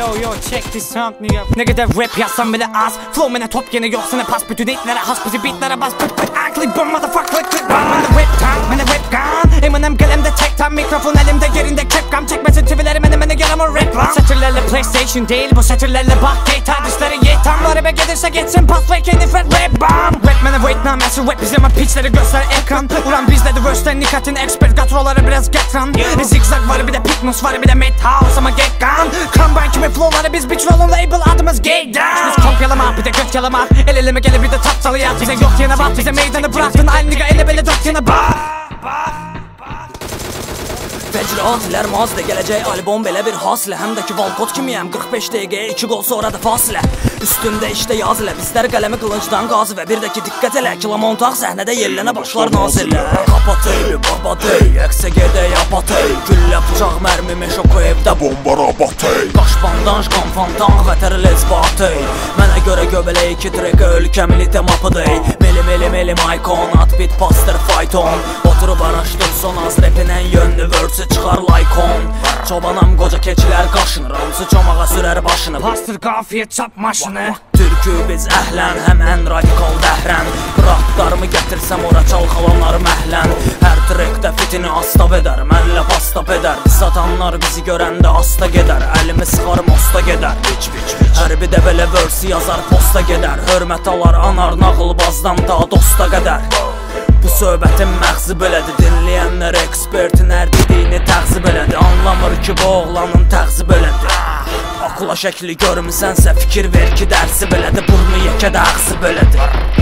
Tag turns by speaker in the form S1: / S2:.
S1: Yo yo check this sound nigga. Nigga that rap yazsam bile az Flow mene top yine yok sana pas bütün hitlere has bizi beatlere bas Pıt pıt ankly bum motherfucker click click bum Mene rap time mene rap gun Eminem kalemde tek tam mikrofon elimde yerinde kepkam Çekmesin çivileri mene mene gel ama rap lan. Satırlarla playstation değil bu satırlarla bak Data dışları ye tam Rabe gelirse geçsin ve kendi fat rap bum Rap mene wait now master rap bizim pitchleri göster ekran. Ulan bizde de verse'ler nikatin expert gatroları biraz getran. Zigzag var bir de Pitmus var bir de Madhouse ama get gun Comeback kimi flowları biz bitch roll'un label adımız gay down. Biz kopyalama bir de göt yalama El elime gelip bir de tapsalı yat Bize yok yine bak bize meydanı bıraktın. Aynı nigga ele bele dört yana bak
S2: Fecratilər mazda gələcək albom belə bir hasilə Həm də ki Valkot kimiyəm 45 dəqiqəyə 2 qol sonra da fasilə Üstümdə işdə yaz ilə bizlər qələmi qılıncdan qazı Və bir də ki diqqət elə kilomontaq səhnədə yellənə başlar nazirlə Kapatey, babatey, əksə gedək apatey Güllə bıçaq mərmi meşə evdə
S3: Bomba rabatey
S2: Qaş bandaj, qanfantan, vətər lezbatey Mənə görə göbələk iki trek ölkəm litem apıdey Meli meli meli maykon, at bit pastır fayton Oturub araşdır son az repinin yönlü vördsü çıxar laykon Çobanam qoca keçilər qaşınır, hamısı çomağa sürər başını.
S1: Bastır kafiye çap maşını.
S2: Türkü biz əhlən, həm ən radikal dəhrən Bıraklarımı gətirsəm ora çalxalanlar məhlən Hər trekdə fitini astab edər, mənlə pastap edər Satanlar bizi görəndə asta gedər, əlimi sıxar mosta gedər Biç biç biç Hərbi də belə versi yazar posta gedər. Hörmət alar anar nağılbazdan ta dosta qədər. Bu söhbətin məğzi belədir Dinləyənlər ekspertin hər dediyini təqzib elədi Anlamır ki bu oğlanın təqzi belədir. Akula şəkli görmüsənsə fikir ver ki dərsi belədir. Burnu yekə də ağzı belədir